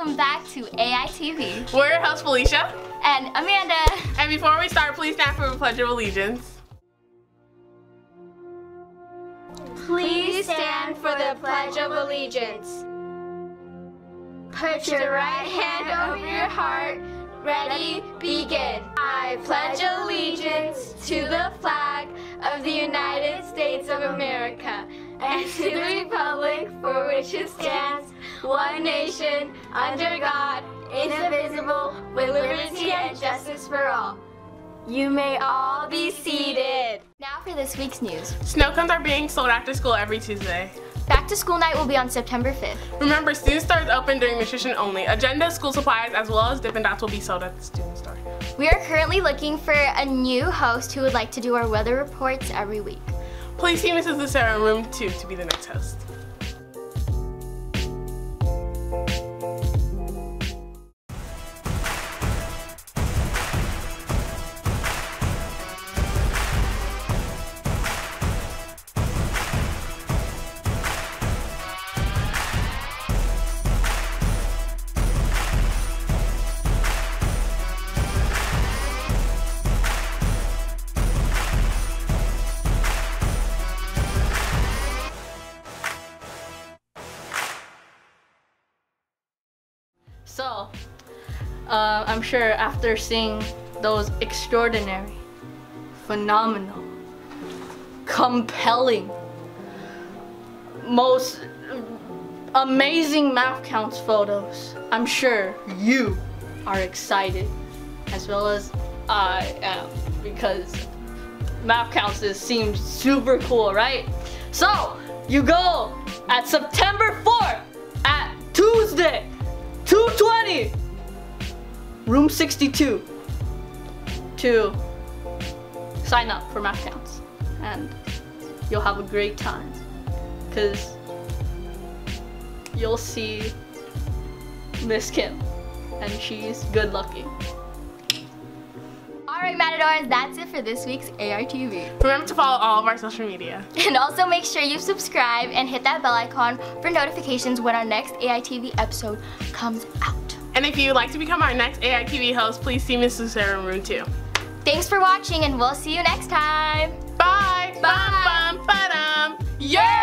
welcome back to AITV. We're your hosts, Felicia. And Amanda. And before we start, please stand for the Pledge of Allegiance. Please stand for the Pledge of Allegiance. Put your right hand over your heart. Ready, begin. I pledge allegiance to the flag of the United States of America and to the republic for which it stands, one nation, under God, indivisible, with liberty and justice for all. You may all be seated. Now for this week's news. Snow cones are being sold after school every Tuesday. Back to school night will be on September 5th. Remember, student store is open during nutrition only. Agenda, school supplies, as well as Dippin' Dots will be sold at the student store. We are currently looking for a new host who would like to do our weather reports every week. Please see Mrs. Lucero in room 2 to be the next host. So, uh, I'm sure after seeing those extraordinary, phenomenal, compelling, most amazing MATHCOUNTS photos, I'm sure you are excited as well as I am because MATHCOUNTS seems super cool, right? So, you go at September 4th at Tuesday 220 room 62 to sign up for MATHCOUNTS. And you'll have a great time. Because you'll see miss kim. And she's good looking Alright, Matadors, that's it for this week's AITV. Remember to follow all of our social media. And also make sure you subscribe and hit that bell icon for notifications when our next AITV episode comes out. And if you'd like to become our next AITV host, please see Mrs. Lucero in room 2. Thanks for watching and we'll see you next time. Bye! Bye. Bum, bum, ba-dum. Yeah!